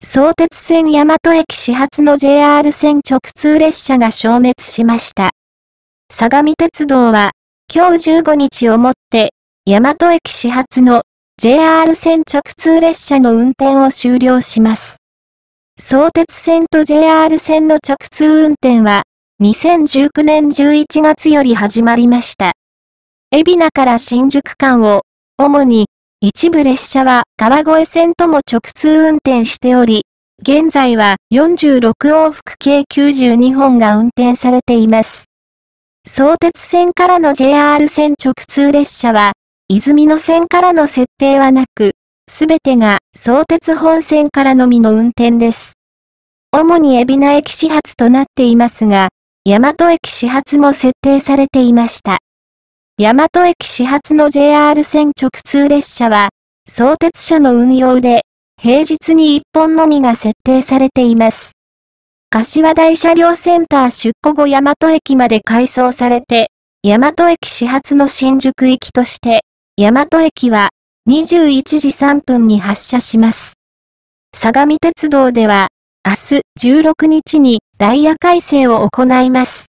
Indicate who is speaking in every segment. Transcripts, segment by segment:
Speaker 1: 相鉄線大和駅始発の JR 線直通列車が消滅しました。相模鉄道は、今日15日をもって、大和駅始発の JR 線直通列車の運転を終了します。相鉄線と JR 線の直通運転は、2019年11月より始まりました。海老名から新宿間を、主に一部列車は川越線とも直通運転しており、現在は46往復計92本が運転されています。相鉄線からの JR 線直通列車は、泉の線からの設定はなく、すべてが相鉄本線からのみの運転です。主に海老名駅始発となっていますが、大和駅始発も設定されていました。大和駅始発の JR 線直通列車は、相鉄車の運用で、平日に1本のみが設定されています。柏台車両センター出庫後大和駅まで改装されて、大和駅始発の新宿行きとして、大和駅は21時3分に発車します。相模鉄道では、明日16日にダイヤ改正を行います。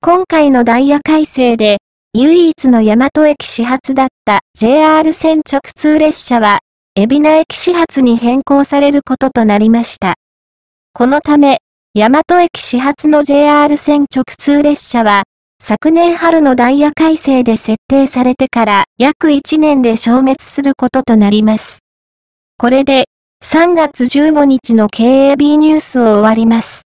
Speaker 1: 今回のダイヤ改正で、唯一の大和駅始発だった JR 線直通列車は、海老名駅始発に変更されることとなりました。このため、大和駅始発の JR 線直通列車は、昨年春のダイヤ改正で設定されてから約1年で消滅することとなります。これで、3月15日の KAB ニュースを終わります。